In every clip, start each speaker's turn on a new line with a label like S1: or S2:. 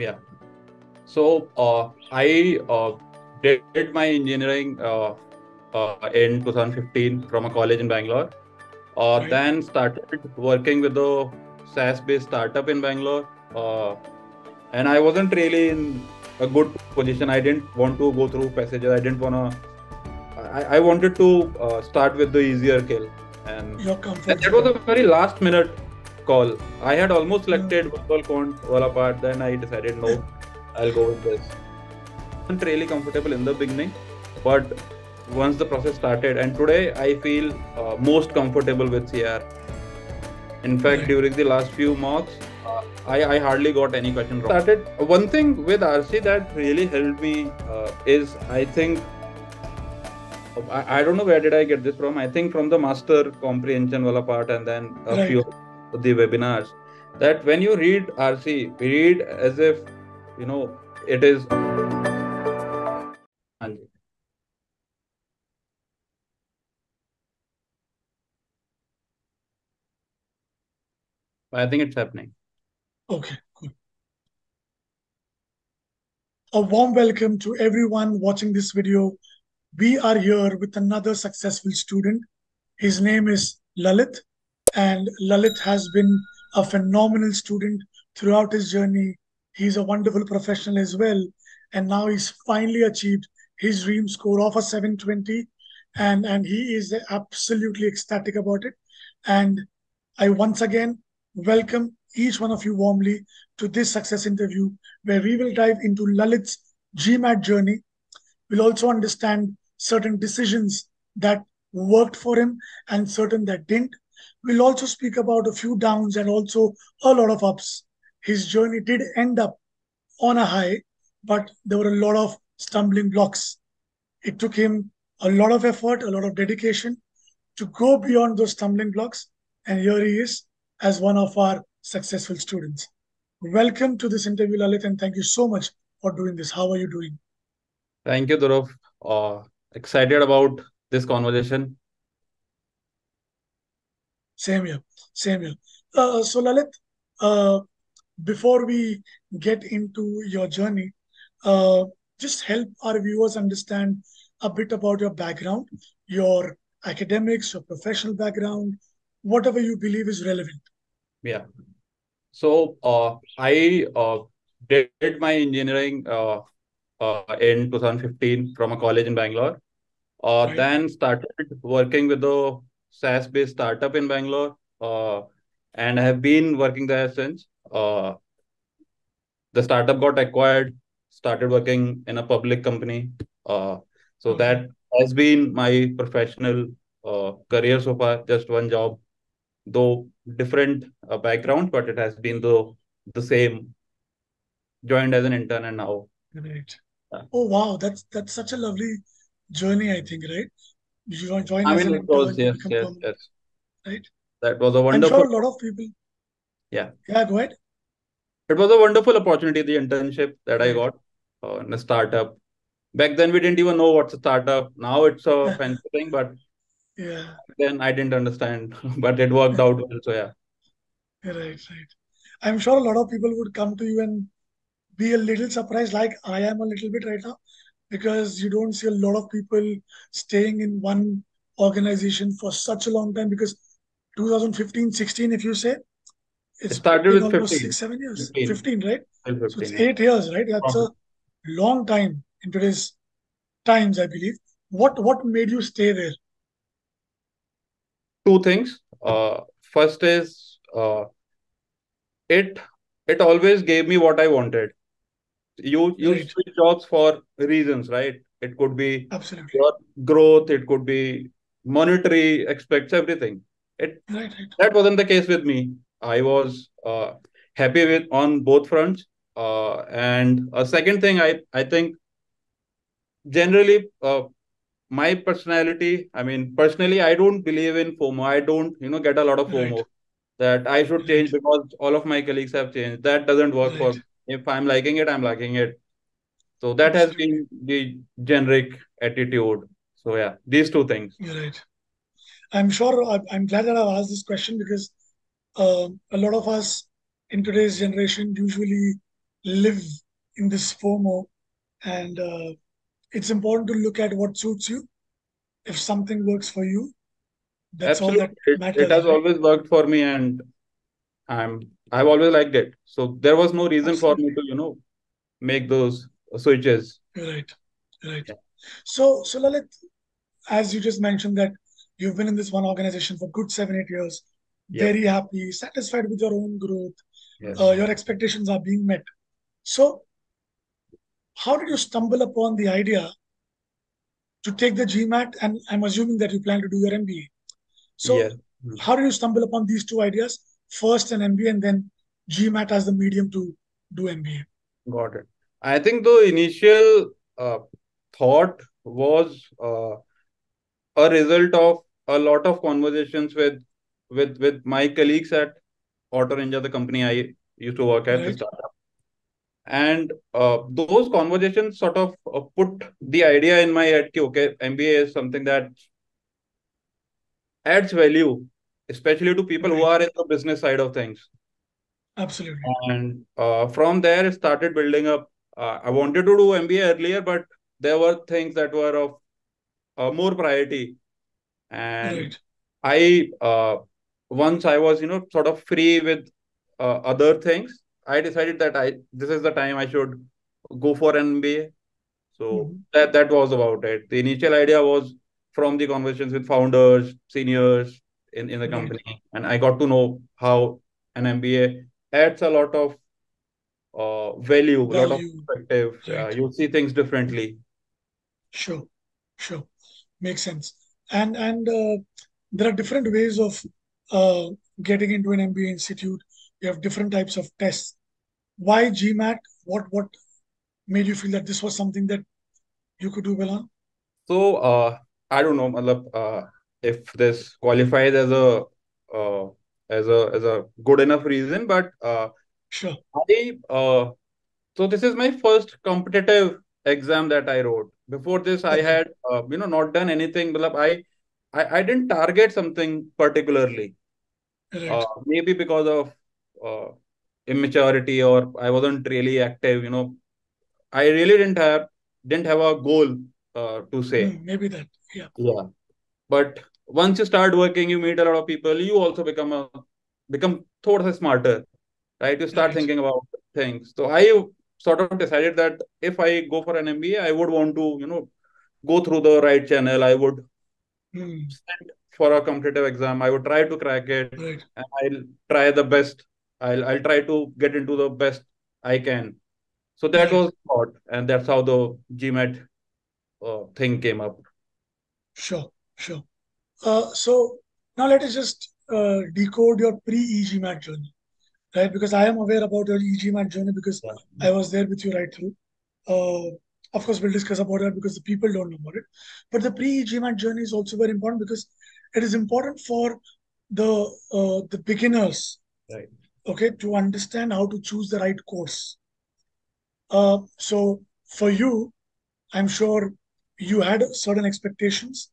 S1: Yeah. So uh, I uh, did my engineering uh, uh, in 2015 from a college in Bangalore. Uh,
S2: Right.
S1: Then started working with a SaaS-based startup in Bangalore. Uh, and I wasn't really in a good position. I didn't want to go through passages. I didn't wanna. I, I wanted to uh, start with the easier kill, and and that was a very last minute call. I had almost selected Virtual Quant Wala part. Then I decided no, I'll go with this. I wasn't really comfortable in the beginning, but once the process started, and today I feel uh, most comfortable with CR. In fact, during the last few mocks, uh, I, I hardly got any question wrong. Started one thing with RC that really helped me uh, is I think I, I don't know where did I get this from. I think from the master comprehension wala part and then a
S2: Right.
S1: few the webinars that when you read RC, read as if you know it is. I think it's happening.
S2: Okay, cool. A warm welcome to everyone watching this video. We are here with another successful student. His name is Lalit, and Lalit has been a phenomenal student throughout his journey. He's a wonderful professional as well, and now he's finally achieved his dream score of a 720, and and he is absolutely ecstatic about it. And I once again welcome each one of you warmly to this success interview where we will dive into Lalit's GMAT journey. We'll also understand certain decisions that worked for him and certain that didn't. We'll also speak about a few downs and also a lot of ups. His journey did end up on a high, but there were a lot of stumbling blocks. It took him a lot of effort, a lot of dedication to go beyond those stumbling blocks. And here he is as one of our successful students. Welcome to this interview, Lalit, and thank you so much for doing this. How are you doing?
S1: Thank you, Dhruv. Uh, excited about this conversation.
S2: Same here, same here. Uh, so, Lalit, uh, before we get into your journey, uh, just help our viewers understand a bit about your background, your academics, your professional background, whatever you believe is relevant.
S1: Yeah. So uh, I uh, did my engineering uh, uh, in 2015 from a college in Bangalore. Uh,
S2: Right.
S1: then started working with a SaaS-based startup in Bangalore, uh, and I have been working there since. Uh, the startup got acquired, started working in a public company. Uh, so
S2: Okay.
S1: that has been my professional uh, career so far. Just one job, though different uh, background, but it has been the the same. Joined as an intern and now.
S2: Great.
S1: Yeah.
S2: Oh wow, that's that's such a lovely journey, I think, right? You join, join
S1: I mean,
S2: an
S1: it was yes, yes,
S2: permanent,
S1: yes.
S2: right?
S1: That was a
S2: I'm sure a lot of people.
S1: Yeah.
S2: Yeah, go ahead.
S1: It was a wonderful opportunity, the internship that I got uh, in a startup. Back then, we didn't even know what's a startup. Now it's a fancy thing, but
S2: Yeah,
S1: then I didn't understand. But it worked out well. So yeah,
S2: right, right. I'm sure a lot of people would come to you and be a little surprised, like I am a little bit right now, because you don't see a lot of people staying in one organization for such a long time. Because 2015, 16, if you say,
S1: it started with
S2: almost
S1: 15,
S2: six, seven years.
S1: 15,
S2: 15, right?
S1: till
S2: So it's eight years, right? That's a long time in today's times, I believe. What what made you stay there?
S1: Two things. Uh, first is uh, it it always gave me what I wanted. You you
S2: Right.
S1: switch jobs for reasons, right? It could be
S2: Absolutely.
S1: your growth, it could be monetary aspects, everything. It
S2: Right, right.
S1: that wasn't the case with me. I was uh, happy with on both fronts. Uh, and a second thing, I I think generally uh, my personality. I mean, personally, I don't believe in FOMO. I don't you know get a lot of
S2: Right.
S1: That I should change because all of my colleagues have changed. That doesn't work for me. If I'm liking it, I'm liking it. So that has been the generic attitude. So yeah, these two things.
S2: You're right. I'm sure I'm glad that I've asked this question because uh, a lot of us in today's generation usually live in this FOMO, and uh, it's important to look at what suits you. If something works for you, that's
S1: Absolutely.
S2: all that
S1: it,
S2: matters.
S1: it has always worked for me and I'm I've always liked it. So there was no reason for me to, you know, make those switches.
S2: Right. Right. Yeah. So so Lalit, as you just mentioned that you've been in this one organization for good seven, eight years, yep. very happy, satisfied with your own growth. Yes. Uh, your expectations are being met. So how did you stumble upon the idea to take the GMAT? And I'm assuming that you plan to do your MBA. So yeah. how do you stumble upon these two ideas? First an MBA and then GMAT as the medium to do MBA.
S1: Got it. I think the initial uh, thought was uh, a result of a lot of conversations with with with my colleagues at Auto Ninja, the company I used to work at, right. the startup. And uh, those conversations sort of uh, put the idea in my head, okay, MBA is something that adds value, especially to people right. who are in the business side of things.
S2: Absolutely.
S1: And uh, from there, it started building up. Uh, I wanted to do MBA earlier, but there were things that were of uh, more priority. And right. I, uh, once I was, you know, sort of free with uh, other things, I decided that I this is the time I should go for MBA. So mm-hmm. that that was about it. The initial idea was from the conversations with founders, seniors in, in the right. company, and I got to know how an MBA adds a lot of uh, value, a lot of perspective. Right. Uh, you see things differently.
S2: Sure, sure, makes sense. And and uh, there are different ways of uh, getting into an MBA institute. You have different types of tests. Why GMAT? What what made you feel that this was something that you could do well on?
S1: So uh, I don't know, uh, if this qualifies as a uh, as a as a good enough reason, but uh,
S2: sure.
S1: I uh, so this is my first competitive exam that I wrote. Before this, okay. I had uh, you know not done anything. I, I I didn't target something particularly. Right. Uh, maybe because of uh, immaturity or I wasn't really active. You know, I really didn't have didn't have a goal uh, to say.
S2: Mm, maybe that. Yeah.
S1: Yeah. But once you start working, you meet a lot of people. You also become a become thoda smarter, right? You start right. thinking about things. So I sort of decided that if I go for an MBA, I would want to, you know, go through the right channel. I would
S2: hmm.
S1: for a competitive exam. I would try to crack it,
S2: right.
S1: and I'll try the best. I'll I'll try to get into the best I can. So that was thought, and that's how the GMAT uh, thing came up.
S2: Sure, sure. Uh, so now let us just uh, decode your pre-EGMAT journey, right? Because I am aware about your EGMAT journey because yeah. I was there with you right through. Uh, of course, we'll discuss about that because the people don't know about it. But the pre-EGMAT journey is also very important because it is important for the uh, the beginners,
S1: right?
S2: Okay, to understand how to choose the right course. Uh, so for you, I'm sure you had certain expectations.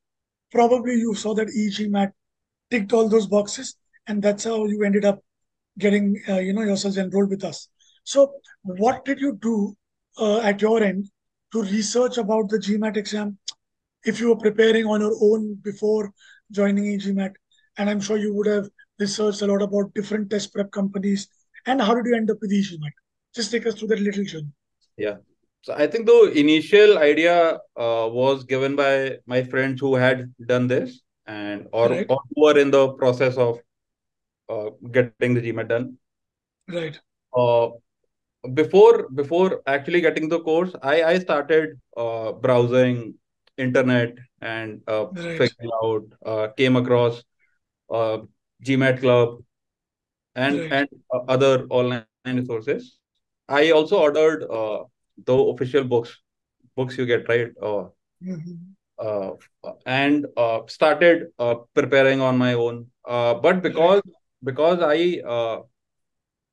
S2: Probably you saw that EGMAT ticked all those boxes, and that's how you ended up getting uh, you know yourselves enrolled with us. So, what did you do uh, at your end to research about the GMAT exam? If you were preparing on your own before joining EGMAT, and I'm sure you would have researched a lot about different test prep companies. And how did you end up with EGMAT? Just take us through that little journey.
S1: Yeah. So I think the initial idea uh, was given by my friends who had done this and or, right. or who are in the process of uh, getting the GMAT done.
S2: Right.
S1: Uh, before before actually getting the course, I I started uh, browsing internet and uh, right. figuring out uh, came across uh, GMAT Club and right. and uh, other online resources. I also ordered uh, the official books books you get right? Uh,
S2: mm-hmm.
S1: uh, and uh, started uh, preparing on my own. Uh, but because because I, uh,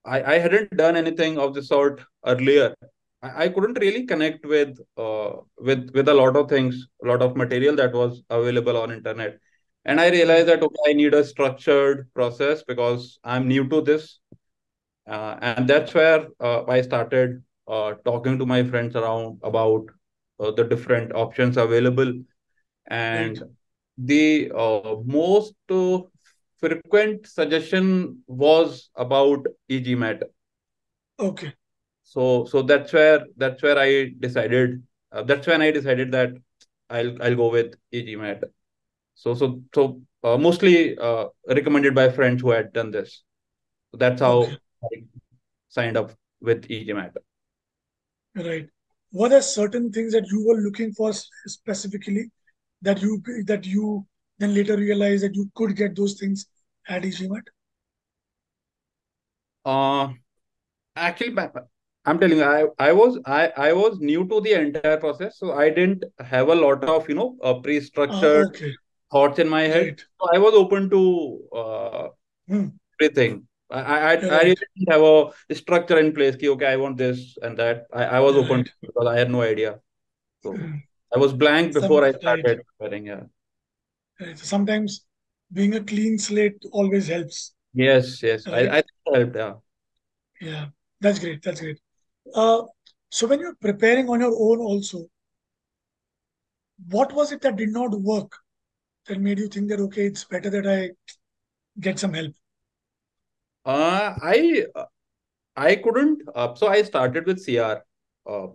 S1: I i hadn't done anything of the sort earlier I, I couldn't really connect with uh, with with a lot of things a lot of material that was available on internet. And i realized that okay i need a structured process because i'm new to this. Uh, and that's where uh, I started uh, talking to my friends around about uh, the different options available, and
S2: Right.
S1: the uh, most uh, frequent suggestion was about EGMAT.
S2: Okay.
S1: So so that's where that's where I decided. Uh, that's when I decided that I'll I'll go with EGMAT. So so so uh, mostly uh, recommended by friends who had done this. That's how
S2: Okay.
S1: I signed up with EGMAT.
S2: Right. Were there certain things that you were looking for specifically that you that you then later realized that you could get those things at EGMAT?
S1: Uh, actually, I'm telling you, I, I was I, I was new to the entire process, so I didn't have a lot of you know uh,
S2: Ah,
S1: pre-structured
S2: okay.
S1: thoughts in my head.
S2: Right.
S1: So I was open to uh,
S2: Hmm.
S1: everything. I I, I I didn't have a structure in place. Ki, okay, I want this and that. I, I was open because I had no idea. So. I was blank before I started preparing. Yeah.
S2: Right. So sometimes being a clean slate always helps.
S1: Yes. Yes. I I helped. Yeah.
S2: Yeah. That's great. That's great. Uh, so when you're preparing on your own also, what was it that did not work that made you think that okay, it's better that I get some help?
S1: Uh, I I couldn't. Uh, so I started with CR. Uh,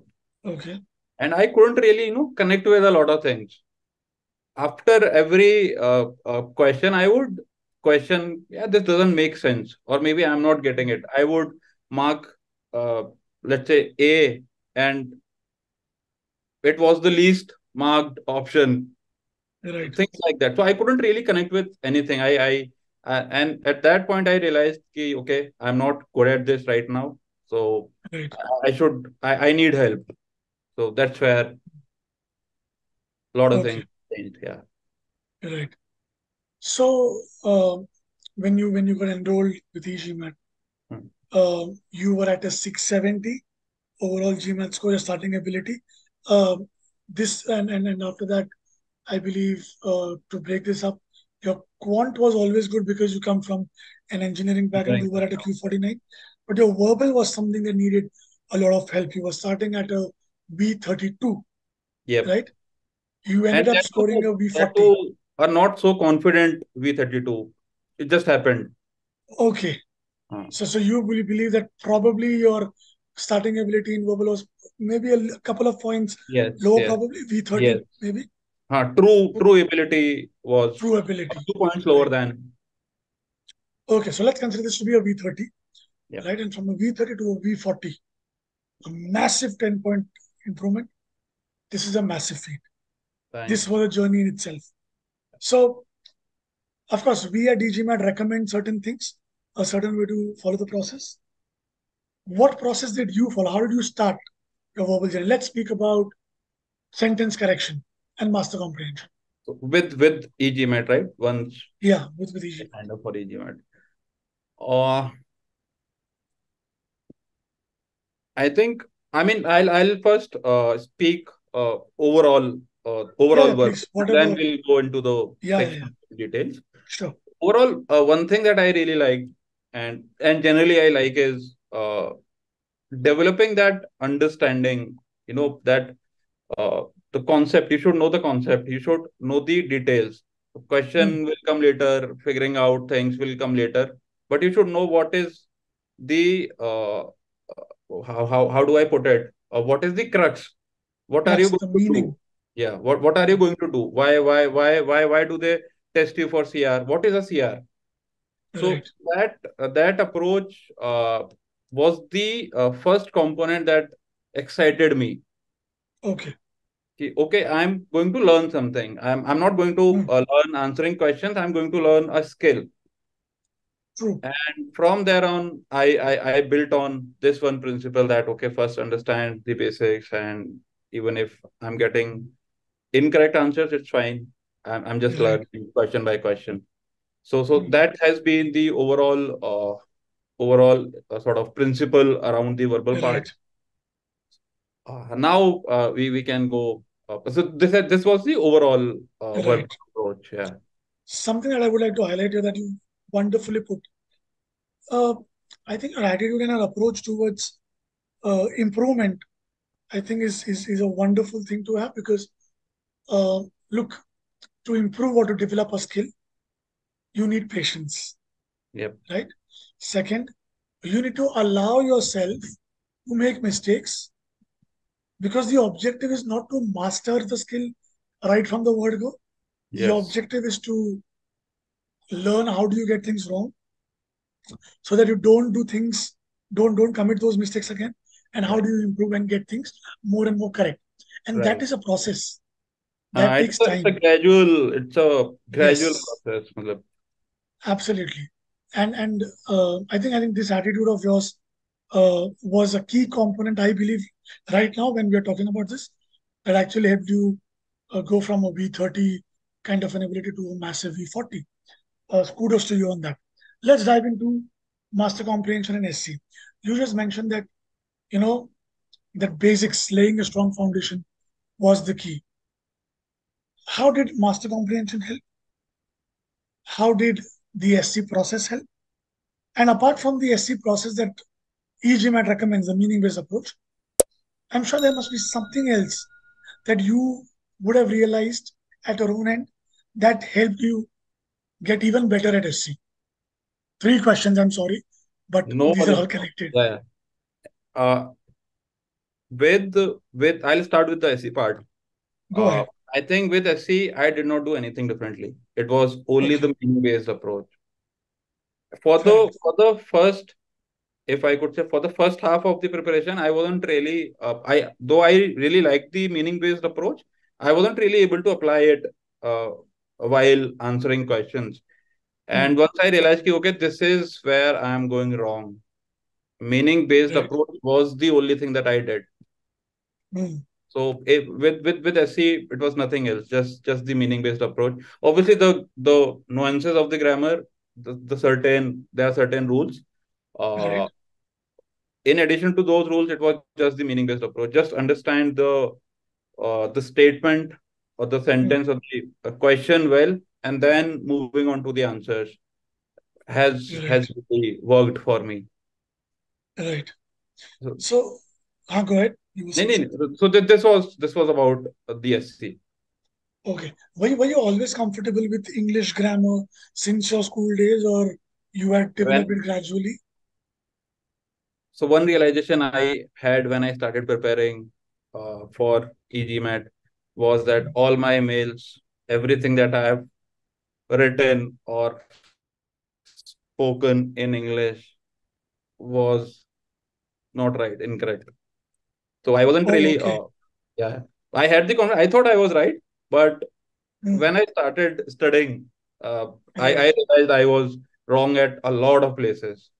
S2: Okay.
S1: and I couldn't really, you know, connect with a lot of things. After every uh, uh, question, I would question, yeah, this doesn't make sense, or maybe I'm not getting it. I would mark, uh, let's say A, and it was the least marked option,
S2: Right.
S1: things like that. So I couldn't really connect with anything. I, I, uh, and at that point, I realized, ki, okay, I'm not good at this right now, so
S2: Right.
S1: I should, I, I need help. So that's where a lot of
S2: Okay.
S1: things changed. Yeah.
S2: Right. So, uh, when you when you got enrolled with eGMAT,
S1: Hmm.
S2: uh, you were at a 670 overall GMAT score, your starting ability. Uh, this and, and and after that, I believe uh, to break this up, your quant was always good because you come from an engineering background. You were at a Q49, but your verbal was something that needed a lot of help. You were starting at a V32,
S1: Yep.
S2: right? You ended
S1: And
S2: up scoring a
S1: that
S2: V40.
S1: are not so confident V32. It just happened.
S2: Okay.
S1: Uh,
S2: So, so you believe that probably your starting ability in verbal was maybe a couple of points
S1: yes,
S2: lower,
S1: yes,
S2: probably V30,
S1: yes.
S2: maybe
S1: Uh, true, true ability was
S2: true ability.
S1: two points lower than.
S2: Okay, so let's consider this to be a V30,
S1: Yeah.
S2: right? And from a V30 to a V40, a massive 10 point improvement. This is a massive feat. This was a journey in itself. So, of course, we at EGMAT recommend certain things, a certain way to follow the process. What process did you follow? How did you start your verbal journey? Let's speak about sentence correction and master comprehension.
S1: With with EGMAT, right? Once
S2: Yeah, with with EG.
S1: kind of for EGMAT. Uh, I think I mean I'll I'll first uh speak uh overall uh overall
S2: yeah,
S1: work.
S2: please.
S1: Then we'll go into the
S2: Yeah, yeah, yeah.
S1: details.
S2: Sure.
S1: Overall, uh, one thing that I really like and and generally I like is uh developing that understanding, you know, that uh the concept, you should know the concept, you should know the details. The question will come later, figuring out things will come later, but you should know what is the uh how how how do I put it? Uh, what is the crux? What are you going to do? Yeah, what what are you going to do? Why why why why why do they test you for CR? What is a CR? So
S2: Right.
S1: that uh, that approach uh, was the uh, first component that excited me.
S2: Okay.
S1: Okay, I'm going to learn something. I'm I'm not going to
S2: Hmm.
S1: uh, learn answering questions. I'm going to learn a skill.
S2: True.
S1: And from there on, I, I I built on this one principle that okay, first understand the basics, and even if I'm getting incorrect answers, it's fine. I'm I'm just
S2: Right.
S1: learning question by question. So so
S2: Hmm.
S1: that has been the overall uh, overall uh, sort of principle around the verbal part. Uh, now uh, we we can go. Uh, so this this was the overall uh,
S2: Right.
S1: approach. Yeah.
S2: Something that I would like to highlight here that you wonderfully put. Uh, I think our attitude and our approach towards uh, improvement, I think is, is is a wonderful thing to have because uh, look, to improve or to develop a skill, you need patience.
S1: Yep.
S2: Right. Second, you need to allow yourself to make mistakes because the objective is not to master the skill right from the word go.
S1: Yes.
S2: The objective is to learn how do you get things wrong so that you don't do things, don't don't commit those mistakes again. And how do you improve and get things more and more correct? And that
S1: Right.
S2: is a process.
S1: Uh,
S2: That takes
S1: it's a, it's a gradual, it's a gradual
S2: Yes,
S1: process.
S2: absolutely. And and uh, I think I think this attitude of yours uh, was a key component, I believe, right now when we are talking about this, that actually helped you uh, go from a V30 kind of an ability to a massive V40. Uh, kudos to you on that. Let's dive into master comprehension and SC. You just mentioned that, you know, that basics, laying a strong foundation was the key. How did master comprehension help? How did the SC process help? And apart from the SC process that EGMAT recommends, the meaning-based approach, I'm sure there must be something else that you would have realized at your own end that helped you get even better at SC. Three questions, I'm sorry, but
S1: No
S2: these are all connected.
S1: Yeah. Uh, with with I'll start with the SC part.
S2: Go
S1: Uh,
S2: ahead.
S1: I think with SC, I did not do anything differently. It was only
S2: Okay,
S1: the meaning-based approach. For the for the first, if I could say, for the first half of the preparation, I wasn't really uh, I though I really liked the meaning-based approach, I wasn't really able to apply it uh, while answering questions.
S2: Hmm.
S1: And once I realized, ki, okay, this is where I am going wrong. Meaning-based
S2: Right.
S1: approach was the only thing that I did.
S2: Hmm.
S1: So if, with with with SC, it was nothing else, just just the meaning-based approach. Obviously, the the nuances of the grammar, the, the certain there are certain rules. Uh,
S2: Right.
S1: In addition to those rules, it was just the meaning-based approach. Just understand the uh, the statement or the
S2: Hmm.
S1: sentence or the uh, question well, and then moving on to the answers has
S2: Right.
S1: has really worked for me.
S2: Right.
S1: So,
S2: So, huh, go ahead. You were
S1: nee,
S2: saying
S1: nee,
S2: something.
S1: nee. so th- this was this was about uh, the SC.
S2: Okay. Were you, were you always comfortable with English grammar since your school days, or you had developed
S1: When
S2: it gradually?
S1: So one realization I had when I started preparing uh, for EGMAT was that all my mails, everything that I have written or spoken in English was not right, incorrect. So I wasn't
S2: Oh,
S1: really,
S2: okay.
S1: uh, yeah, I had the. I thought I was right, but
S2: Hmm.
S1: when I started studying, uh, I, I realized I was wrong at a lot of places.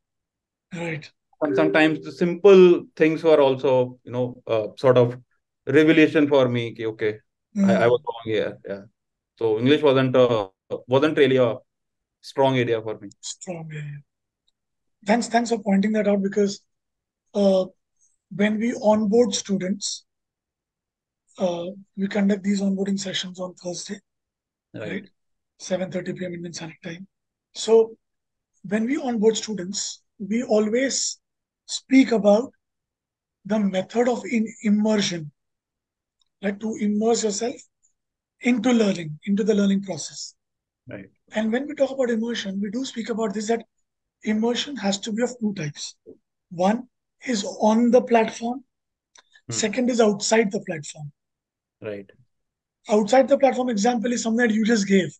S2: Right.
S1: And sometimes the simple things were also, you know, uh, sort of revelation for me. ki, Okay, I, I
S2: Hmm.
S1: was wrong here. Yeah. So English wasn't a, wasn't really a strong area for me.
S2: Strong. Yeah. Thanks. Thanks for pointing that out because uh, when we onboard students, uh, we conduct these onboarding sessions on Thursday,
S1: Right.
S2: right? 7:30 p.m. Indian Standard Time. So when we onboard students, we always speak about the method of in immersion, like to immerse yourself into learning, into the learning process.
S1: Right.
S2: And when we talk about immersion, we do speak about this that immersion has to be of two types. One is on the platform,
S1: Hmm.
S2: second is outside the platform.
S1: Right.
S2: Outside the platform example is something that you just gave.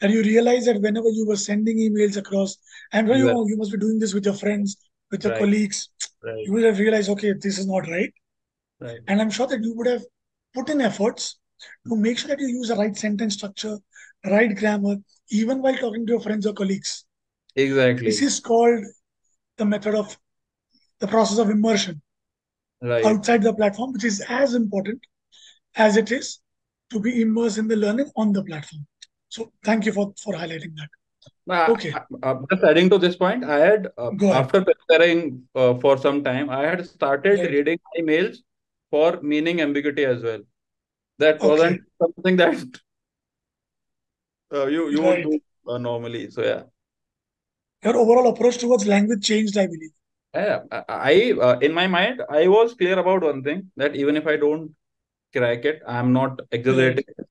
S2: That you realize that whenever you were sending emails across, and you
S1: Exactly.
S2: you must be doing this with your friends, with your
S1: Right.
S2: colleagues,
S1: Right.
S2: you would have realized, okay, this is not right.
S1: Right.
S2: And I'm sure that you would have put in efforts to make sure that you use the right sentence structure, right grammar, even while talking to your friends or colleagues.
S1: Exactly.
S2: This is called the method of the process of immersion
S1: Right.
S2: outside the platform, which is as important as it is to be immersed in the learning on the platform. So thank you for, for highlighting that.
S1: Uh,
S2: Okay,
S1: uh, just adding to this point, I had uh, after preparing uh, for some time, I had started
S2: Right.
S1: reading emails for meaning ambiguity as well. That
S2: Okay,
S1: wasn't something that uh, you you would
S2: right,
S1: do uh, normally. So yeah,
S2: your overall approach towards language changed, I believe.
S1: Yeah, I, uh, in my mind, I was clear about one thing that even if I don't crack it, I'm not exaggerating. Right.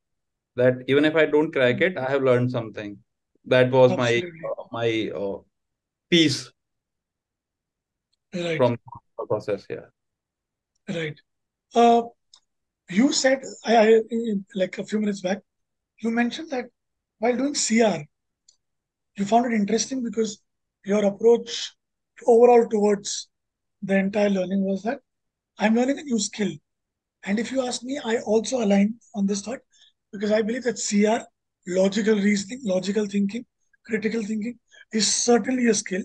S1: That even if I don't crack it, I have learned something. That was Absolutely. my uh, my uh, piece
S2: right.
S1: from the process. Yeah.
S2: Right. Uh, you said I, I like a few minutes back. You mentioned that while doing CR, you found it interesting because your approach overall towards the entire learning was that I'm learning a new skill. And if you ask me, I also align on this thought because I believe that CR, logical reasoning, logical thinking, critical thinking, is certainly a skill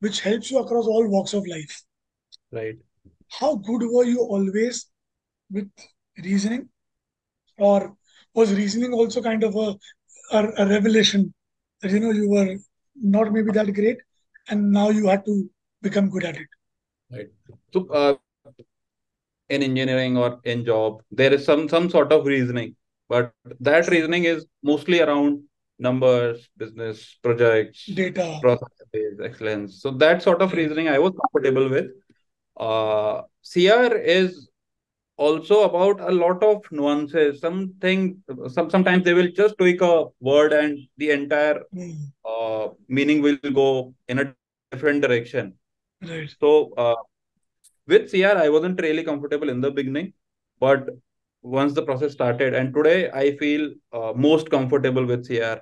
S2: which helps you across all walks of life.
S1: Right.
S2: How good were you always with reasoning? Or was reasoning also kind of a, a, a revelation that you know you were not maybe that great and now you had to become good at it?
S1: Right. So uh, in engineering or in job, there is some some sort of reasoning, but that reasoning is mostly around numbers, business, projects,
S2: data,
S1: processes, excellence. So that sort of reasoning I was comfortable with. Uh, CR is also about a lot of nuances. Something, some sometimes they will just tweak a word and the entire mm. uh, meaning will go in a different direction.
S2: Right.
S1: So uh, with CR, I wasn't really comfortable in the beginning, but once the process started, and today I feel uh, most comfortable with CR.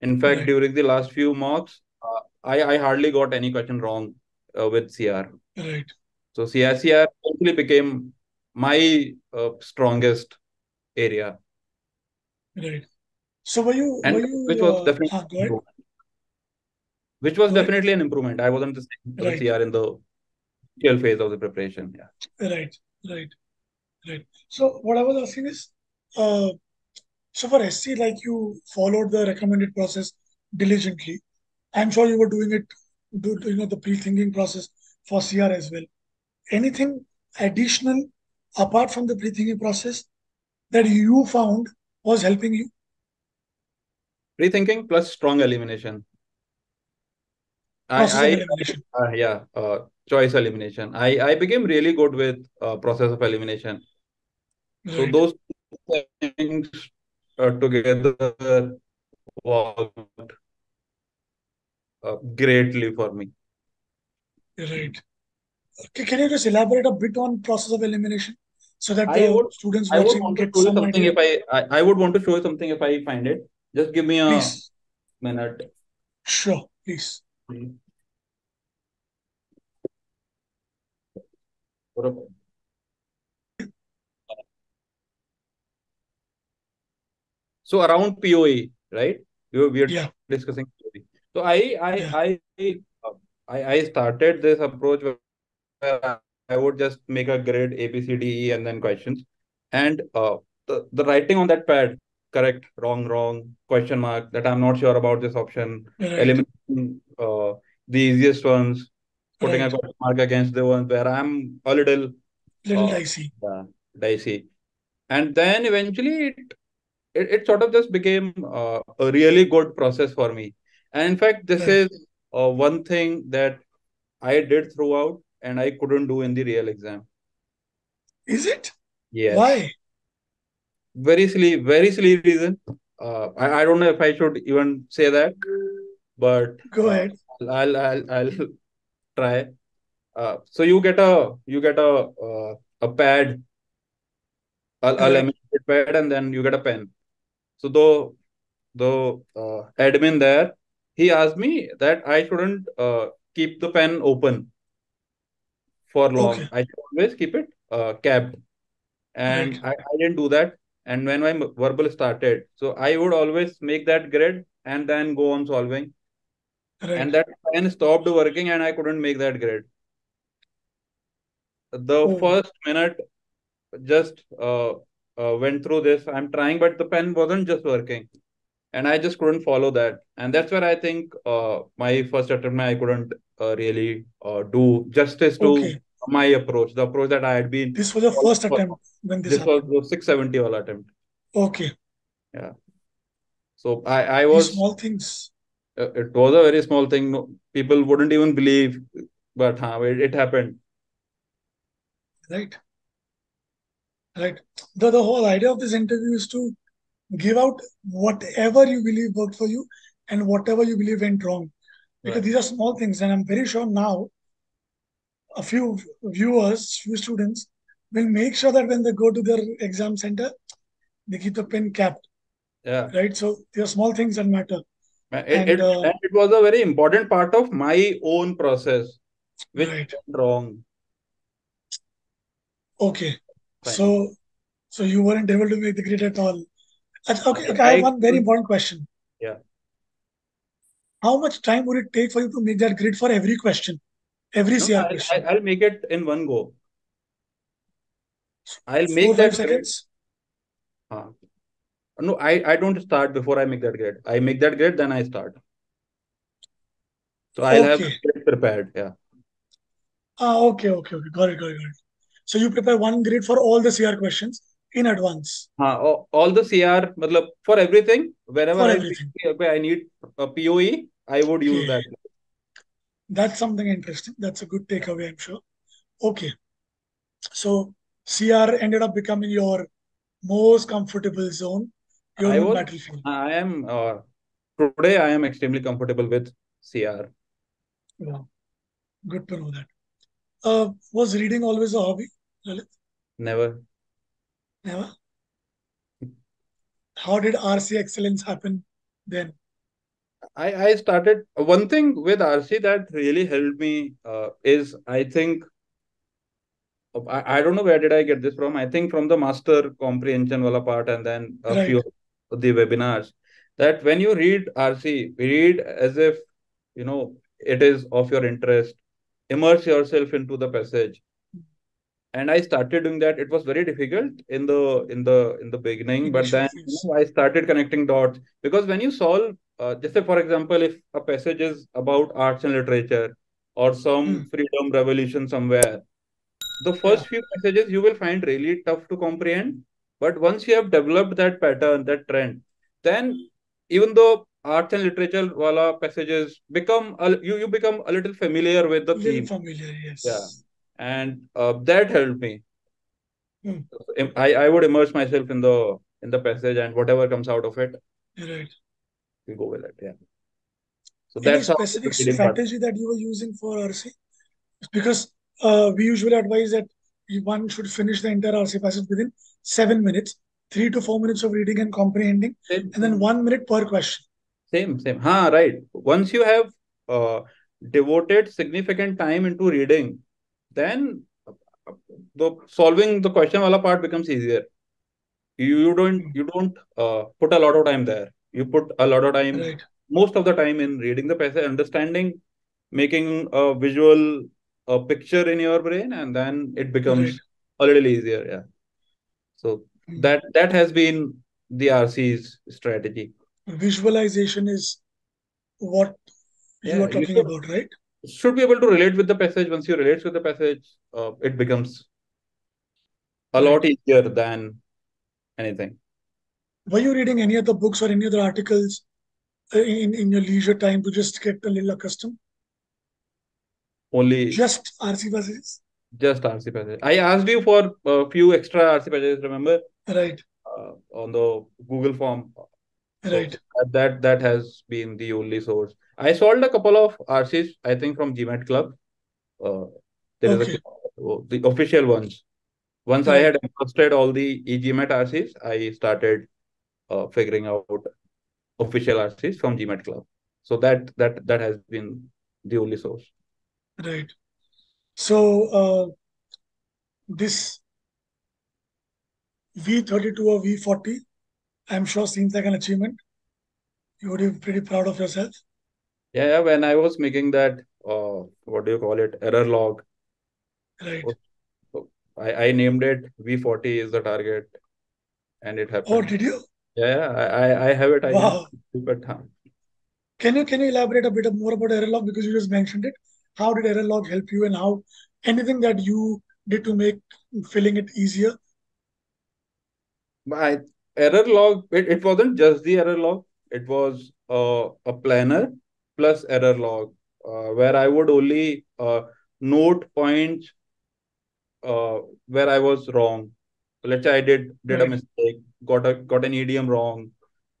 S1: In fact, right. during the last few mocks, uh, I, I hardly got any question wrong uh, with CR.
S2: Right.
S1: So CR, CR actually became my uh, strongest area.
S2: Right. So were you,
S1: and
S2: were you,
S1: which was definitely
S2: ah,
S1: which was definitely an improvement. I wasn't the same right. CR in the initial phase of the preparation. Yeah.
S2: Right. Right. Right. So what I was asking is, uh, so for SC, like you followed the recommended process diligently. I'm sure you were doing it, do, you know, the pre-thinking process for CR as well. Anything additional apart from the pre-thinking process that you found was helping you?
S1: Pre-thinking plus strong elimination.
S2: Process I, I elimination.
S1: Uh, yeah, uh, choice elimination. I, I became really good with uh, process of elimination. Right. So those things uh, together worked uh, greatly for me.
S2: Right. Okay, can you just elaborate a bit on process of elimination so that the would, students
S1: watching get some something idea? if I, I, I would want to show you something if I find it. Just give me a please. minute.
S2: Sure, please. please.
S1: So around POE, right? We were,
S2: yeah.
S1: discussing POE. So I I, yeah. I I I started this approach where I would just make a grid A B C D E and then questions, and uh, the the writing on that pad correct wrong wrong question mark that I'm not sure about this option
S2: right.
S1: eliminating uh, the easiest ones putting right. a question mark against the ones where I'm a little
S2: little uh, dicey
S1: yeah, dicey and then eventually it it, it sort of just became uh, a really good process for me. And in fact, this right. is uh, one thing that I did throughout and I couldn't do in the real exam.
S2: Is it?
S1: yeah
S2: Why?
S1: Very silly, very silly reason. Uh, I, I don't know if I should even say that, but
S2: go ahead.
S1: I'll I'll I'll try. Uh, so you get a you get a uh, a pad, a, a laminated pad, and then you get a pen. So the the uh, admin there, he asked me that I shouldn't uh, keep the pen open for long. Okay. I should always keep it uh, capped, and right. I, I didn't do that. And when my verbal started, so I would always make that grid and then go on solving. Right. And that pen stopped working, and I couldn't make that grid. The oh. first minute, just uh, uh, went through this. I'm trying, but the pen wasn't just working, and I just couldn't follow that. And that's where I think uh, my first attempt, I couldn't uh, really uh, do justice to okay. my approach, the approach that I had been.
S2: This was the first attempt when this.
S1: This happened. was the 670 all attempt.
S2: Okay.
S1: Yeah. So I I was
S2: These small things.
S1: uh, it was a very small thing. No, people wouldn't even believe, but huh, it, it happened.
S2: Right. Right. The, the whole idea of this interview is to give out whatever you believe worked for you and whatever you believe went wrong. Because right. these are small things. And I'm very sure now a few viewers, few students will make sure that when they go to their exam center, they keep the pen capped.
S1: Yeah.
S2: Right. So there are small things that matter.
S1: It, and, it, uh, and it was a very important part of my own process, which right. went wrong.
S2: Okay. Fine. So so you weren't able to make the grid at all. Okay, okay I have one very important question.
S1: Yeah.
S2: How much time would it take for you to make that grid for every question? Every no, CR
S1: I'll,
S2: question?
S1: I'll make it in one go. I'll make Four, that
S2: seconds.
S1: Uh, no, I, I don't start before I make that grid. I make that grid, then I start. So I'll okay. have prepared. Yeah.
S2: Ah, okay, okay, okay. Got it, got it, got it. So you prepare one grid for all the CR questions in advance.
S1: Uh, all the CR, matlab, for everything, whenever for I, everything. I need a POE, I would use okay. that.
S2: That's something interesting. That's a good takeaway, I'm sure. Okay. So CR ended up becoming your most comfortable zone, your I was, battlefield.
S1: I am uh, today. I am extremely comfortable with CR.
S2: Wow, good to know that. Uh, was reading always a hobby, Lalit?
S1: Never.
S2: Never. How did RC excellence happen then?
S1: I, I started one thing with RC that really helped me uh, is I think I, I don't know where did I get this from. I think from the master comprehension wala part and then a right. few of the webinars that when you read RC, read as if you know it is of your interest. Immerse yourself into the passage. And I started doing that. It was very difficult in the in the in the beginning, but then you know, I started connecting dots because when you solve, uh, just say for example, if a passage is about arts and literature or some mm. freedom revolution somewhere, the first yeah. few passages you will find really tough to comprehend but once you have developed that pattern that trend then even though arts and literature wala passages become a, you you become a little familiar with the theme
S2: familiar yes
S1: yeah and uh, that helped me
S2: hmm.
S1: i i would immerse myself in the in the passage and whatever comes out of it
S2: right
S1: we go with it yeah
S2: so Any that's specific strategy part. that you were using for rc because uh, we usually advise that one should finish the entire RC passage within seven minutes, three to four minutes of reading and comprehending, same. and then one minute per question.
S1: Same, same. Ha, right. Once you have uh, devoted significant time into reading, then the solving the question wala part becomes easier. You, you don't you don't uh, put a lot of time there. You put a lot of time,
S2: right.
S1: most of the time in reading the passage, understanding, making a visual a picture in your brain and then it becomes right. a little easier yeah so mm. that that has been the rc's strategy
S2: visualization is what yeah, you are talking should, about right
S1: should be able to relate with the passage once you relate with the passage uh, it becomes a lot easier than anything
S2: were you reading any other books or any other articles uh, in, in your leisure time to just get a little accustomed
S1: only
S2: just RC passages.
S1: Just RC passages. I asked you for a few extra RC passages. Remember?
S2: Right.
S1: Uh, on the Google form.
S2: So right.
S1: That that has been the only source. I sold a couple of RCs. I think from GMAT Club. Uh, there okay. is a, the official ones. Once. I had exhausted all the eGMAT RCs, I started uh, figuring out official RCs from GMAT Club. So that that that has been the only source.
S2: Right. So uh, this V32 or V40, I'm sure seems like an achievement. You would be pretty proud of yourself.
S1: Yeah, yeah. When I was making that, uh, what do you call it, error log.
S2: Right.
S1: I, I named it V40 is the target, and it happened.
S2: Oh, did you?
S1: Yeah, I I have it. I
S2: wow.
S1: But, huh.
S2: Can you can you elaborate a bit more about error log because you just mentioned it? how did error log help you and how anything that you did to make filling it easier
S1: my error log it, it wasn't just the error log it was uh, a planner plus error log, uh, where I would only uh, note points uh, where I was wrong. Let's say I did did a mistake, got a got an idiom wrong,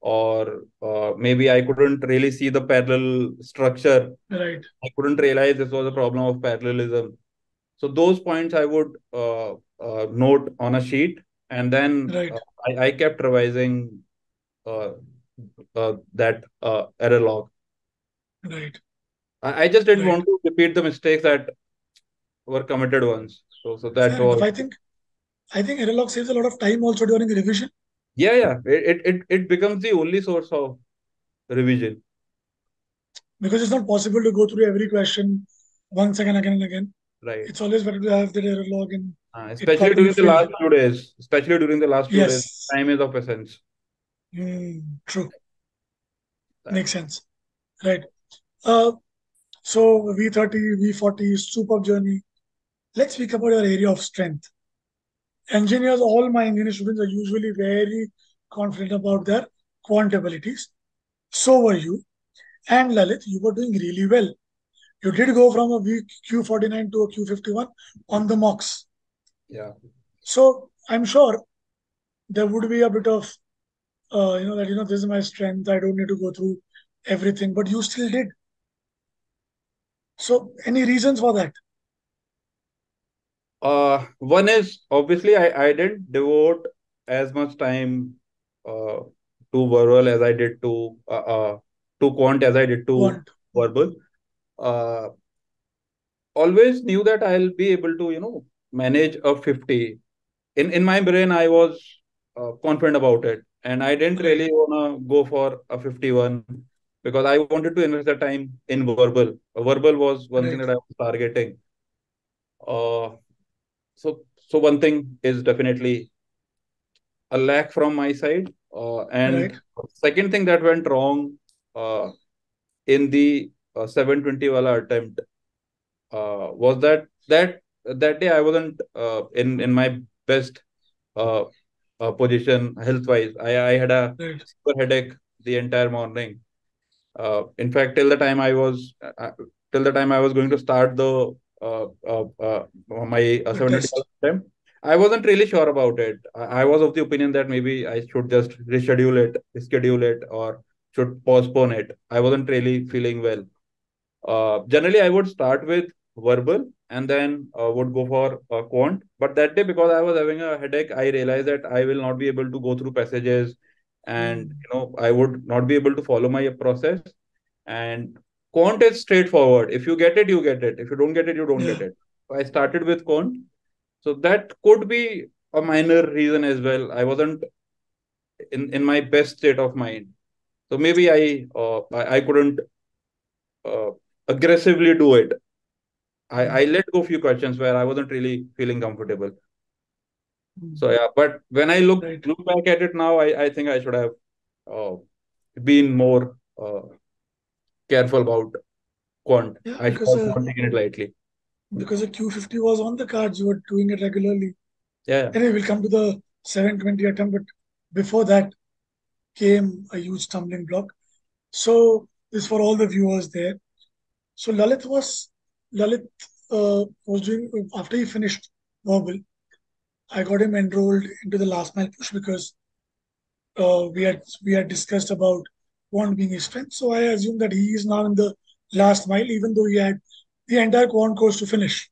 S1: or uh, maybe I couldn't really see the parallel structure.
S2: Right.
S1: I couldn't realize this was a problem of parallelism. So those points I would uh, uh, note on a sheet, and then
S2: Right.
S1: uh, I, I kept revising uh, uh, that uh, error log.
S2: Right.
S1: I, I just didn't
S2: Right.
S1: want to repeat the mistakes that were committed once. So so that
S2: Fair
S1: was
S2: enough. I think I think error log saves a lot of time also during the revision
S1: yeah yeah it, it it it becomes the only source of revision.
S2: because it's not possible to go through every question once again, again and again.
S1: Right.
S2: It's always better to have the error log and
S1: Uh, especially during the last few days. Especially during the last few days,
S2: Yes.
S1: time is of essence.
S2: Hmm, true.
S1: Right.
S2: Makes sense. Right. Uh, so V30, V40, superb journey. Let's speak about your area of strength. Engineers, all my engineering students are usually very confident about their quant abilities. So were you. And Lalit, you were doing really well. You did go from a Q49 to a Q51 on the mocks.
S1: Yeah.
S2: So I'm sure there would be a bit of, uh, you know, that, you know, this is my strength. I don't need to go through everything, but you still did. So any reasons for that?
S1: Uh, one is obviously I, I didn't devote as much time uh, to verbal as I did to uh, uh, to quant as I did to
S2: Quant.
S1: verbal. Uh, always knew that I'll be able to you know manage a 50. In in my brain, I was uh, confident about it, and I didn't really wanna go for a 51 because I wanted to invest the time in verbal. Verbal was one thing that I was targeting. Uh, so so one thing is definitely a lack from my side. Uh, and
S2: Right.
S1: second thing that went wrong uh, in the uh, 720 wala attempt uh, was that that that day I wasn't uh, in in my best uh, uh, position health wise. I I had a
S2: Right.
S1: super headache the entire morning. Uh, in fact, till the time I was uh, till the time I was going to start the uh, uh, uh, my uh,
S2: The
S1: 720
S2: test.
S1: wala attempt, I wasn't really sure about it. I, I was of the opinion that maybe I should just reschedule it, reschedule it, or should postpone it. I wasn't really feeling well. Uh, generally, I would start with verbal and then uh, would go for uh, quant. But that day, because I was having a headache, I realized that I will not be able to go through passages, and
S2: Hmm.
S1: you know I would not be able to follow my process. And quant is straightforward. If you get it, you get it. If you don't get it, you don't get it. So I started with quant. So that could be a minor reason as well. I wasn't in, in my best state of mind. So maybe I uh, I, I couldn't uh, aggressively do it. I,
S2: Hmm.
S1: I let go a few questions where I wasn't really feeling comfortable.
S2: Hmm.
S1: So yeah, but when I look
S2: Right.
S1: look back at it now, I, I think I should have uh, been more uh, careful about quant.
S2: Yeah,
S1: I should
S2: because
S1: have
S2: uh,
S1: taken it lightly.
S2: because a Q50 was on the cards, you were doing it regularly.
S1: Yeah,
S2: Anyway, we'll come to the 720 attempt, but before that came a huge stumbling block. So this for all the viewers there. So Lalit was Lalit uh, was doing after he finished verbal. I got him enrolled into the last mile push because uh, we had we had discussed about quant being his strength. So I assume that he is now in the last mile, even though he had the entire quant course to finish.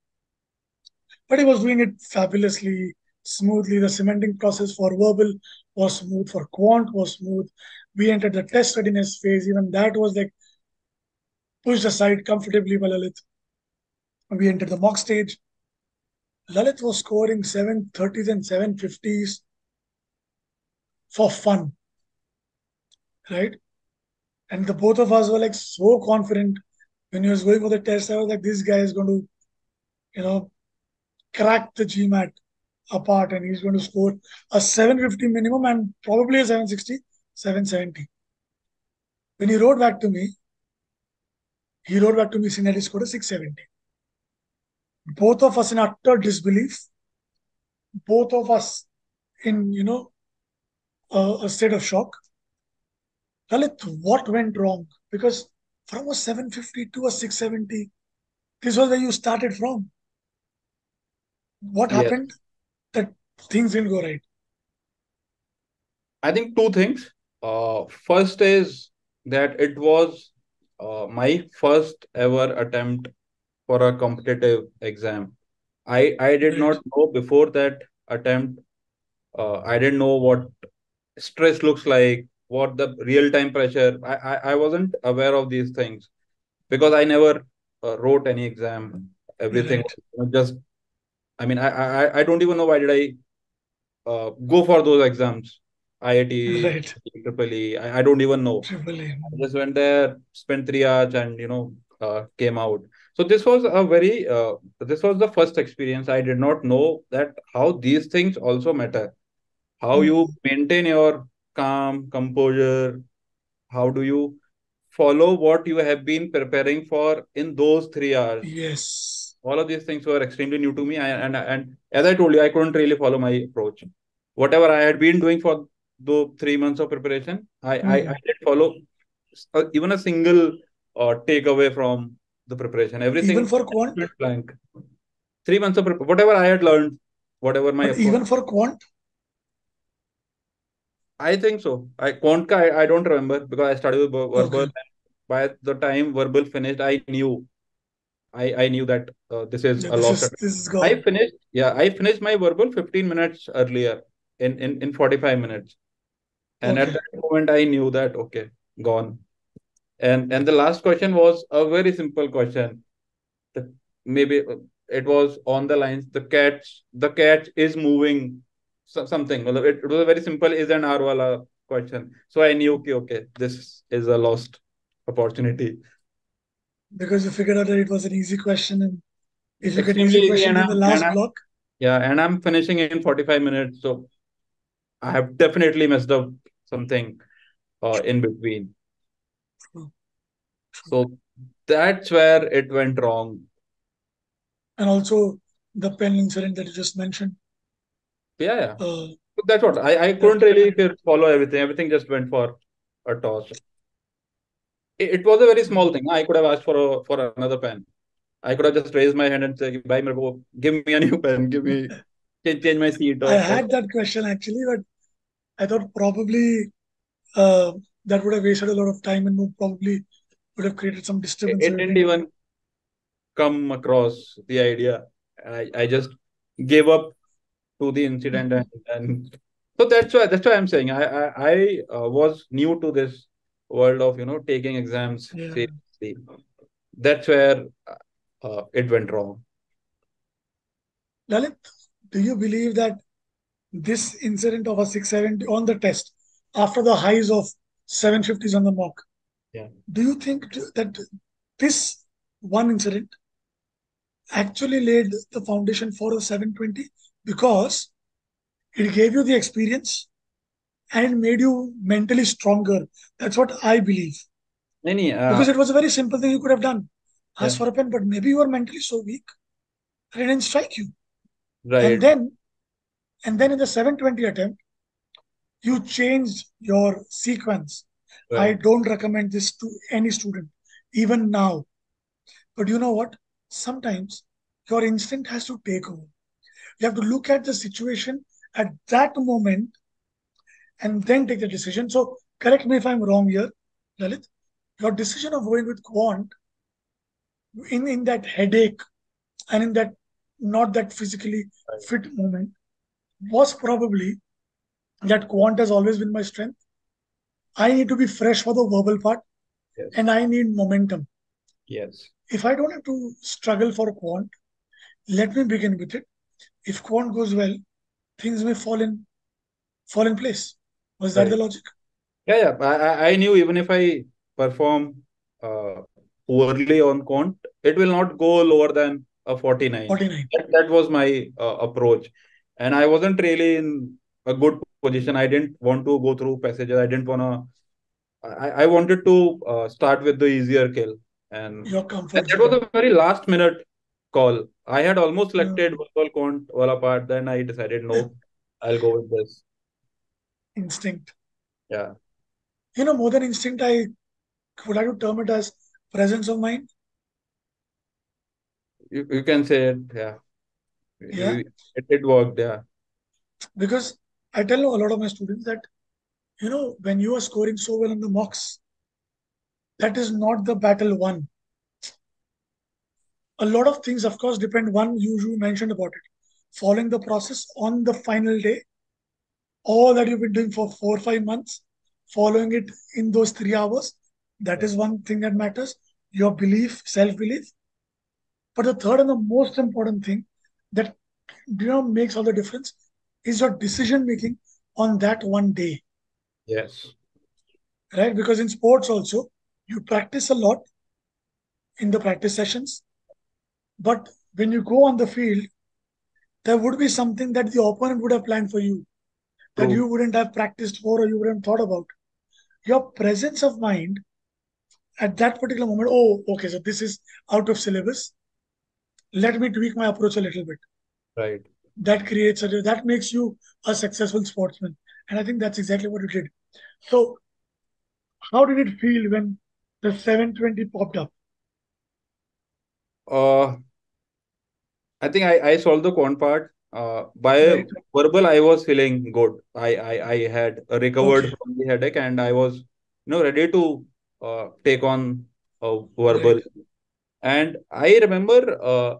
S2: But he was doing it fabulously, smoothly. The cementing process for verbal was smooth, for quant was smooth. We entered the test readiness phase. Even that was like pushed aside comfortably by Lalit. We entered the mock stage. Lalit was scoring 730s and 750s for fun, right? And the both of us were like so confident when he was going for the test. I was like, this guy is going to, you know, crack the GMAT apart and he's going to score a 750 minimum and probably a 760, 770. When he wrote back to me, he wrote back to me saying that he scored a 670. Both of us in utter disbelief, both of us in, you know, a, a state of shock. Lalit, what went wrong? Because from a 750 to a 670. This was where you started from. What
S1: Yes.
S2: happened that things didn't go right?
S1: I think two things. Uh, first is that it was uh, my first ever attempt for a competitive exam. I I did not know before that attempt. Uh, I didn't know what stress looks like, what the real time pressure. I, I I wasn't aware of these things because I never uh, wrote any exam. Everything
S2: Right.
S1: just. I mean, I I I don't even know why did I uh, go for those exams. IIT,
S2: Right.
S1: Triple E. I, I don't even know.
S2: A.
S1: I just went there, spent three hours, and you know, uh, came out. So this was a very uh, this was the first experience. I did not know that how these things also matter. How
S2: Hmm.
S1: you maintain your calm, composure. How do you follow what you have been preparing for in those three hours?
S2: Yes.
S1: All of these things were extremely new to me, and and, and as I told you, I couldn't really follow my approach. Whatever I had been doing for the three months of preparation, I I, I
S2: Hmm.
S1: did follow uh, even a single uh, takeaway from the preparation. Everything
S2: Even for quant?
S1: blank. Three months of prep- whatever I had learned, whatever my
S2: even for quant?
S1: I think so. I Quantka, I, I don't remember because I studied with verbal.
S2: Okay.
S1: By the time verbal finished, I knew I I knew that uh, this is
S2: Yeah,
S1: a lost
S2: is this is
S1: I finished, yeah, I finished my verbal 15 minutes earlier in in in 45 minutes. And at that moment, I knew that okay, gone. And and the last question was a very simple question. The, maybe uh, it was on the lines. The cat the cat is moving. So, something. Well, It, it was a very simple is are wala question. So I knew okay, okay, this is a lost opportunity.
S2: Because you figured out that it was an easy question, and if you get easy
S1: and
S2: in the last block,
S1: yeah, and I'm finishing in 45 minutes. So I have definitely messed up something uh, in between. So that's where it went wrong.
S2: and also the pen incident that you just mentioned.
S1: Yeah, yeah.
S2: Uh,
S1: that's what I, I couldn't really follow everything. Everything just went for a toss. It, it was a very small thing. I could have asked for a, for another pen. I could have just raised my hand and said, "Bhai, mere give me a new pen. Give me change, change my seat."
S2: I had that question actually, but I thought probably uh, that would have wasted a lot of time and would probably would have created some disturbance.
S1: it didn't even come across the idea. I, I just gave up to the incident and, and so that's why that's why I'm saying I I, I uh, was new to this world of you know taking exams
S2: Yeah.
S1: seriously. That's where uh, it went wrong.
S2: Lalit, do you believe that this incident of a 670 on the test after the highs of 750s on the mock,
S1: Yeah.
S2: do you think that this one incident actually laid the foundation for the 720 because it gave you the experience and made you mentally stronger? That's what I believe.
S1: Any uh,
S2: Because it was a very simple thing you could have done. Ask
S1: Yeah.
S2: for a pen, but maybe you were mentally so weak that it didn't strike you.
S1: right
S2: And then, and then in the 720 attempt, you changed your sequence. I don't recommend this to any student, even now. But you know what? Sometimes your instinct has to take over. You have to look at the situation at that moment and then take the decision. So, correct me if I'm wrong here, Lalit. Your decision of going with quant in, in that headache and in that not that physically
S1: Right.
S2: fit moment was probably that quant has always been my strength. I need to be fresh for the verbal part
S1: yes
S2: and I need momentum.
S1: yes
S2: If I don't have to struggle for quant, let me begin with it. If quant goes well, things may fall in fall in place. Was that
S1: right
S2: the logic?
S1: yeah yeah I I- I knew even if I perform uh, poorly on quant, it will not go lower than a 49.
S2: 49.
S1: That, that was my uh, approach. And I wasn't really in a good position. I didn't want to go through passages. I didn't want to, I, I wanted to uh, start with the easier kill. And
S2: Your
S1: that, was a very last minute call. I had almost
S2: Yeah.
S1: selected verbal quant wala part. Then I decided, no, I'll go with this.
S2: Instinct.
S1: Yeah.
S2: You know, more than instinct, I would like to term it as presence of mind.
S1: You, you can say it, yeah.
S2: Yeah.
S1: It, it worked, yeah.
S2: Because I tell a lot of my students that, you know, when you are scoring so well in the mocks, that is not the battle won. A lot of things, of course, depend. One, you, you mentioned about it. Following the process on the final day, all that you've been doing for four or five months, following it in those three hours, that is one thing that matters. Your belief, self-belief. But the third and the most important thing that you know makes all the difference is your decision making on that one day.
S1: Yes.
S2: Right? Because in sports also, you practice a lot in the practice sessions. But when you go on the field, there would be something that the opponent would have planned for you that
S1: True.
S2: you wouldn't have practiced for or you wouldn't thought about. Your presence of mind at that particular moment, oh, okay, so this is out of syllabus. Let me tweak my approach a little bit.
S1: Right.
S2: That creates a that makes you a successful sportsman. And I think that's exactly what you did. So how did it feel when the 720 popped up?
S1: Uh I think I, I solved the quant part. Uh, by
S2: Right.
S1: verbal, I was feeling good. I, I, I had recovered
S2: Okay.
S1: from the headache and I was, you know, ready to uh, take on a verbal.
S2: Right.
S1: And I remember, uh,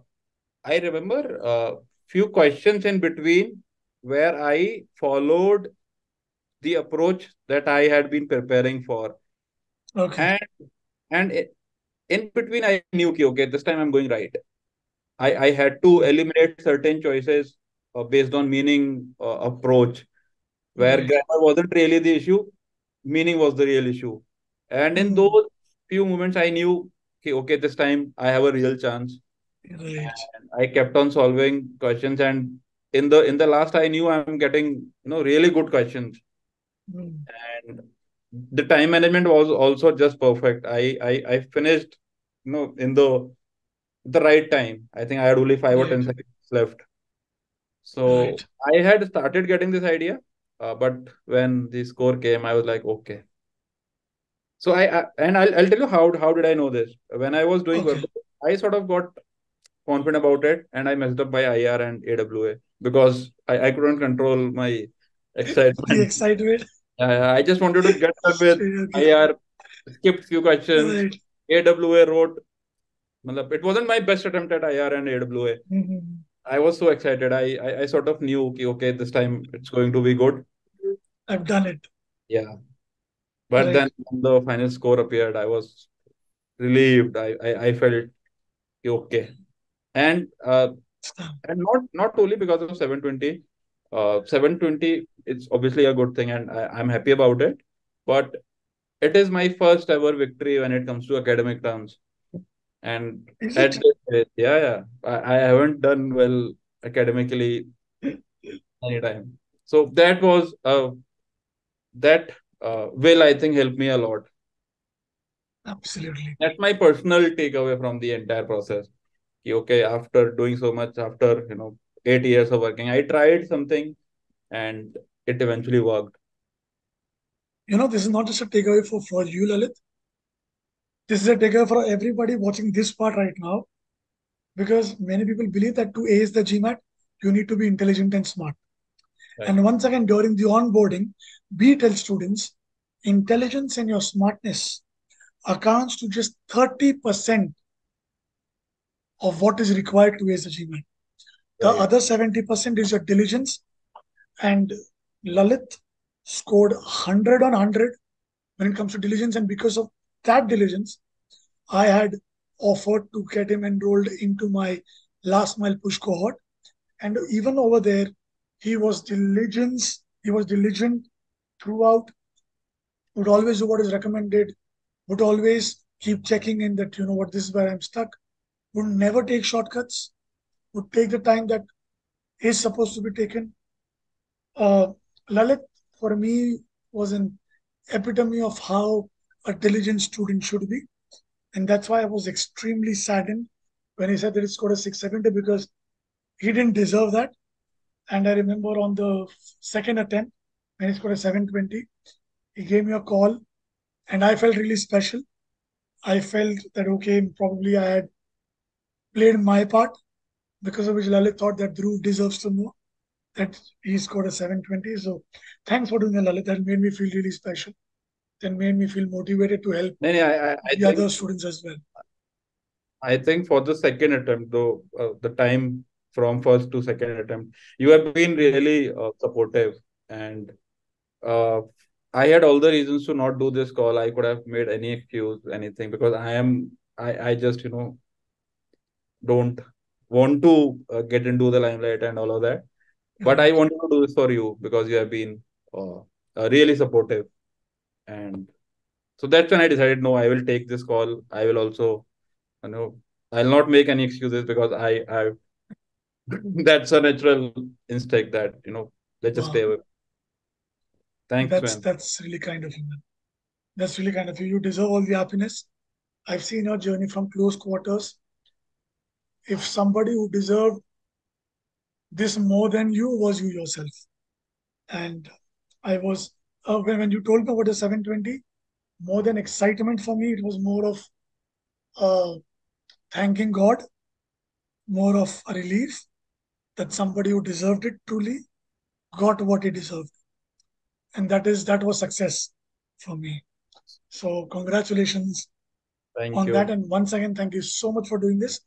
S1: I remember a few questions in between where I followed the approach that I had been preparing for.
S2: Okay.
S1: And and i- in between, I knew, okay, okay, this time I'm going right. I, I had to eliminate certain choices uh, based on meaning uh, approach, where
S2: Right.
S1: grammar wasn't really the issue, meaning was the real issue. And in
S2: Hmm.
S1: those few moments, I knew, okay, okay, this time I have a real chance.
S2: Right.
S1: I kept on solving questions, and in the in the last, I knew I'm getting you know really good questions,
S2: Hmm.
S1: and the time management was also just perfect. I I I finished you know in the the right time. I think I had only five or ten seconds left. So
S2: Right.
S1: I had started getting this idea, uh, but when the score came, I was like, okay. So I, I and I'll, I'll tell you how how did I know this? When I was doing
S2: Okay.
S1: verbal, I sort of got confident about it, and I messed up by IR and AWA because I, I couldn't control my
S2: The
S1: excitement.
S2: excitement.
S1: Uh, I just wanted to get done with. IR, skipped few questions.
S2: Right.
S1: AWA wrote. It wasn't my best attempt at IR and AWA.
S2: Hmm.
S1: I was so excited. I, I I sort of knew, okay, okay, this time it's going to be good.
S2: I've done it.
S1: Yeah. But
S2: Right.
S1: then when the final score appeared, I was relieved. I I, I felt okay. And uh and not not only because of 720. Uh 720 it's obviously a good thing and I, I'm happy about it. But it is my first ever victory when it comes to academic terms. And
S2: Is
S1: at
S2: it?
S1: this yeah, yeah. I, I haven't done well academically anytime. So that was uh that uh, will I think help me a lot.
S2: Absolutely.
S1: That's my personal takeaway from the entire process. Okay, after doing so much, after you know eight years of working, I tried something and it eventually worked.
S2: You know, this is not just a takeaway for, for you, Lalit. This is a takeaway for everybody watching this part right now. Because many people believe that to ace the GMAT, you need to be intelligent and smart.
S1: Right.
S2: And once again, during the onboarding, we tell students intelligence and your smartness accounts to just 30% of what is required to ace the GMAT. The
S1: Right.
S2: other 70% is your diligence. And Lalit scored 100 on 100 when it comes to diligence. And because of that diligence, I had offered to get him enrolled into my last mile push cohort. And even over there, he was diligence, he was diligent throughout, would always do what is recommended, would always keep checking in that, you know what, this is where I'm stuck, would never take shortcuts, would take the time that is supposed to be taken. Uh, Lalit, for me, was an epitome of how a diligent student should be. And that's why I was extremely saddened when he said that he scored a 670 because he didn't deserve that. And I remember on the second attempt, when he scored a 720, he gave me a call and I felt really special. I felt that okay, probably I had played my part, because of which Lalit thought that Dhruv deserves to know that he scored a 720. So thanks for doing that, Lalit. That made me feel really special. That made me feel motivated to help
S1: no, no, I, I, I
S2: the other students as well.
S1: I think for the second attempt, though, uh, the time from first to second attempt, you have been really uh, supportive. And uh, I had all the reasons to not do this call. I could have made any excuse, anything, because I am, I, I just, you know, don't want to uh, get into the limelight and all of that. But I wanted to do this for you because you have been uh, really supportive. And so that's when I decided, no, I will take this call. I will also, you know, I'll not make any excuses because I, I, that's a natural instinct that, you know, let's just
S2: Wow.
S1: stay away. Thanks,
S2: That's
S1: man.
S2: that's really kind of you. man. That's really kind of you. You deserve all the happiness. I've seen your journey from close quarters. If somebody who deserved this more than you was you yourself. And I was uh, when, when you told me about the 720, more than excitement for me, it was more of uh, thanking God, more of a relief that somebody who deserved it truly got what he deserved. And that is that was success for me. So congratulations
S1: Thank
S2: on
S1: you.
S2: that. And once again, thank you so much for doing this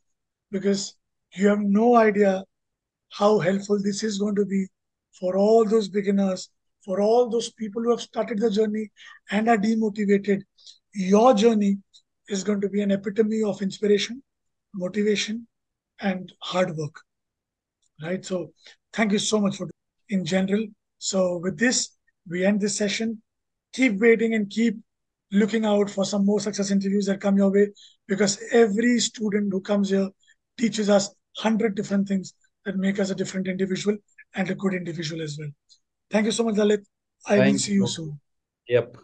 S2: because you have no idea how helpful this is going to be for all those beginners, for all those people who have started the journey and are demotivated. Your journey is going to be an epitome of inspiration, motivation, and hard work. Right. So, thank you so much for in general. So, with this, we end this session. Keep waiting and keep looking out for some more success interviews that come your way because every student who comes here teaches us 100 different things that make us a different individual and a good individual as well. Thank you so much, Lalit. I will see you
S1: you.
S2: soon.
S1: Yep.